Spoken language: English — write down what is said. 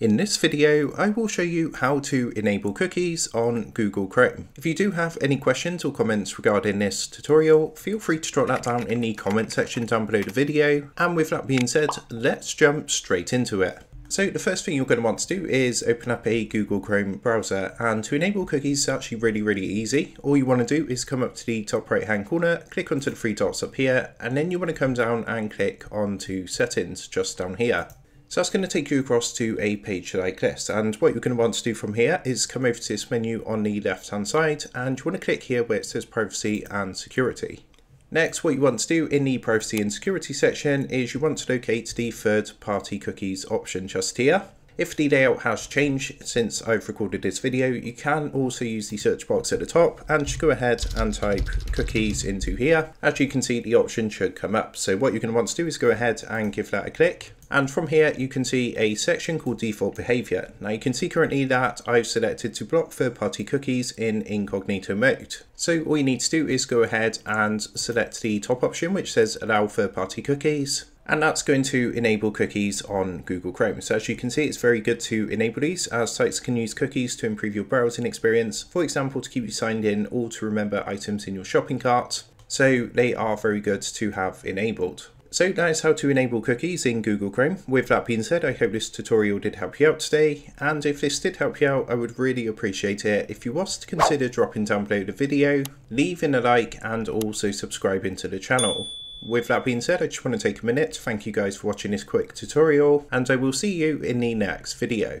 In this video, I will show you how to enable cookies on Google Chrome. If you do have any questions or comments regarding this tutorial, feel free to drop that down in the comment section down below the video. And with that being said, let's jump straight into it. So the first thing you're going to want to do is open up a Google Chrome browser and to enable cookies is actually really really easy. All you want to do is come up to the top right hand corner, click onto the three dots up here and then you want to come down and click onto settings just down here. So that's going to take you across to a page like this and what you're going to want to do from here is come over to this menu on the left hand side and you want to click here where it says privacy and security. Next, what you want to do in the privacy and security section is you want to locate the third party cookies option just here. If the layout has changed since I've recorded this video, you can also use the search box at the top and just go ahead and type cookies into here. As you can see, the option should come up. So what you're going to want to do is go ahead and give that a click. And from here, you can see a section called default behavior. Now you can see currently that I've selected to block third-party cookies in incognito mode. So all you need to do is go ahead and select the top option, which says allow third-party cookies and that's going to enable cookies on Google Chrome. So as you can see, it's very good to enable these as sites can use cookies to improve your browsing experience. For example, to keep you signed in or to remember items in your shopping cart. So they are very good to have enabled. So that is how to enable cookies in Google Chrome. With that being said, I hope this tutorial did help you out today. And if this did help you out, I would really appreciate it if you was to consider dropping down below the video, leaving a like and also subscribing to the channel. With that being said, I just want to take a minute to thank you guys for watching this quick tutorial, and I will see you in the next video.